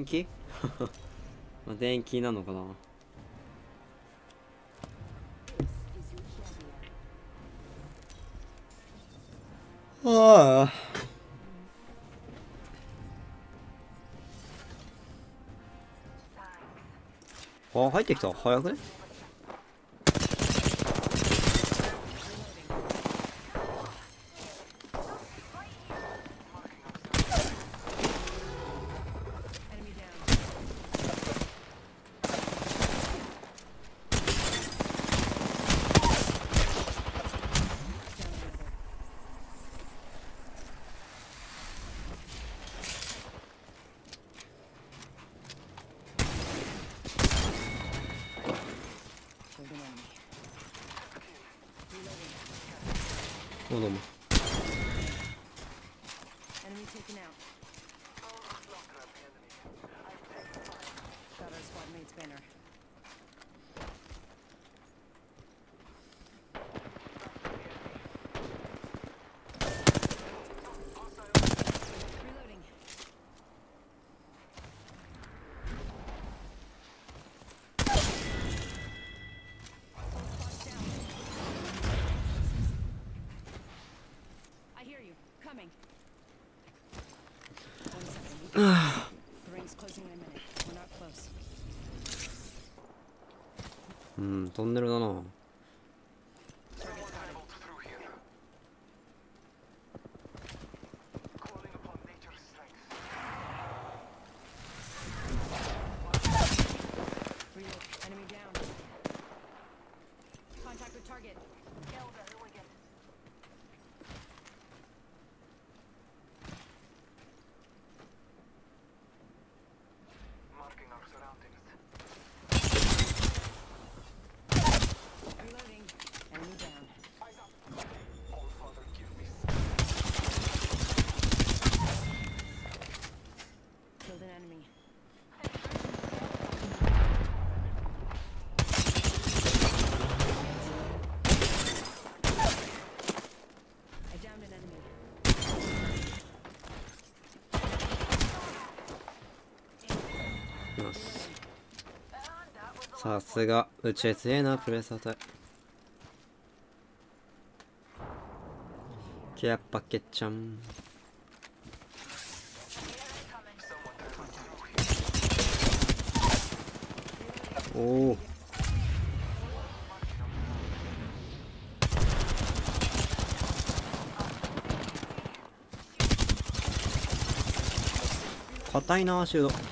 電気？まあ電気なのかな？ああ。あ入ってきた。早くね？Taken out. Our squad mate's banner. うんトンネルだな。さすがうちへ強えなプレサー隊ケアパケちゃんおお硬いなシュード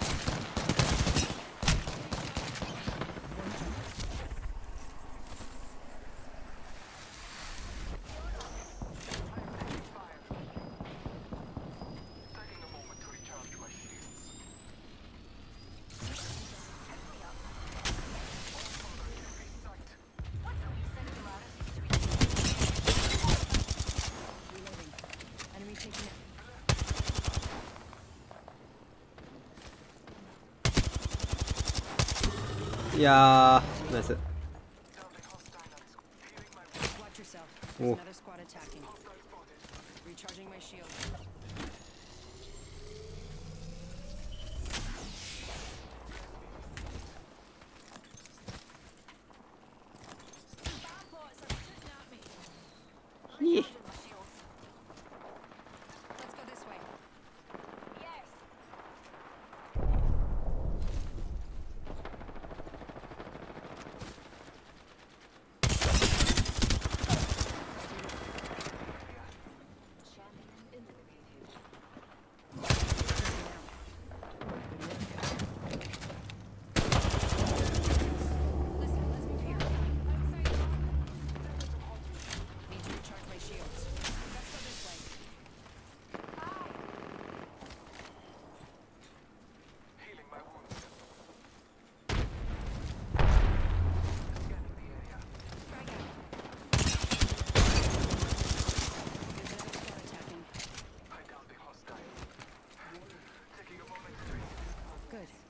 Yeah, that's it. Another squad attacking. Recharging my shield.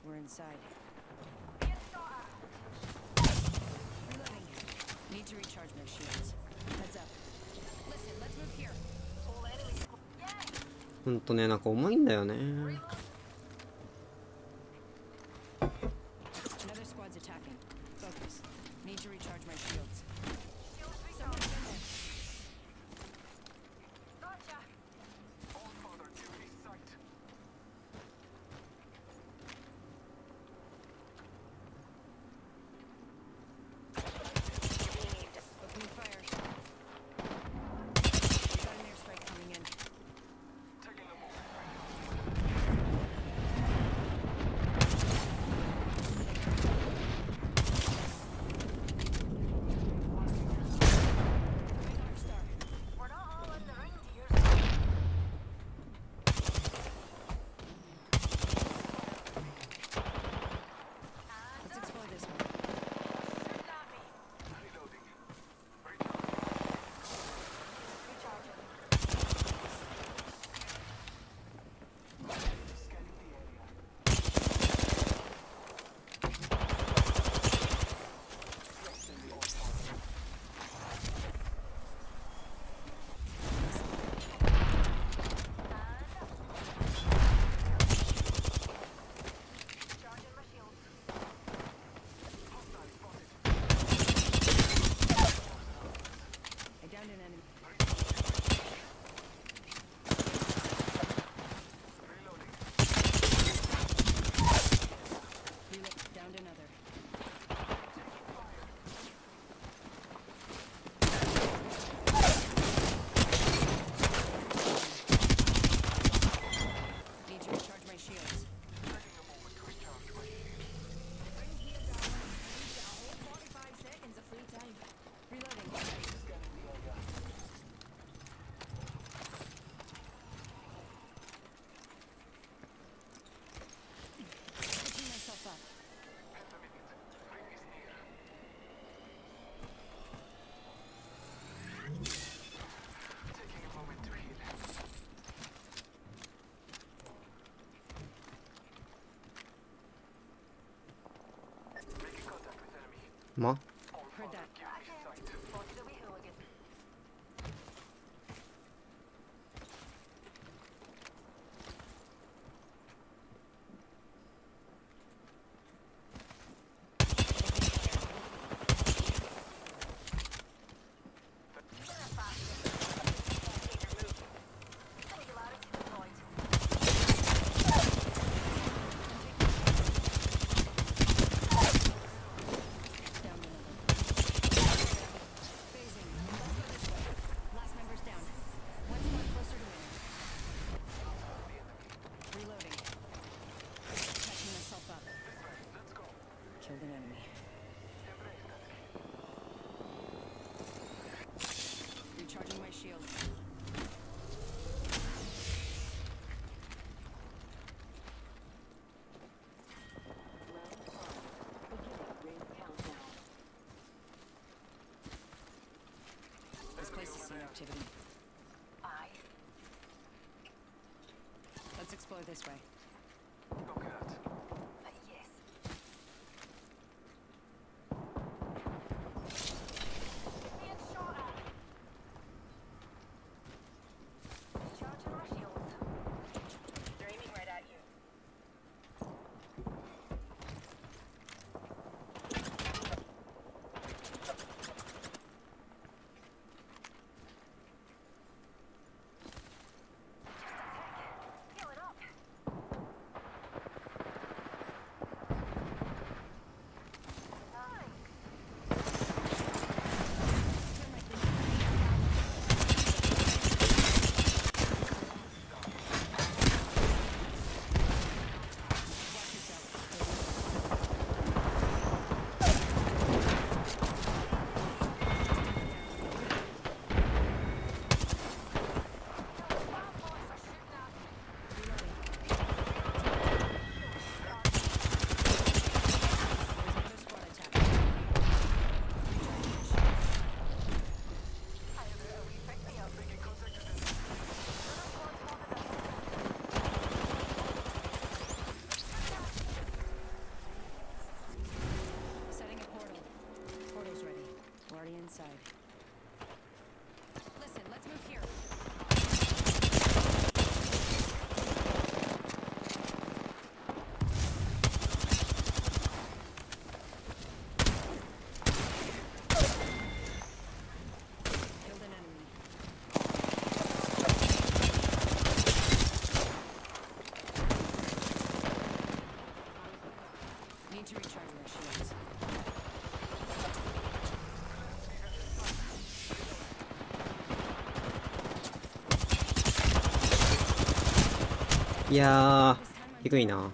We're inside. Need to recharge my shields. Heads up. Listen, let's move here. ほんとねなんか重いんだよね Come. activity. I. Let's explore this way. いやー、低いな。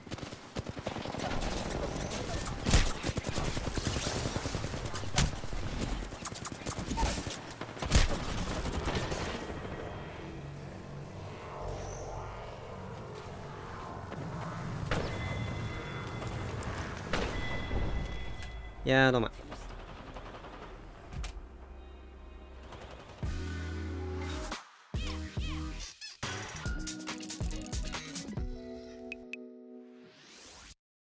いやー、どうも。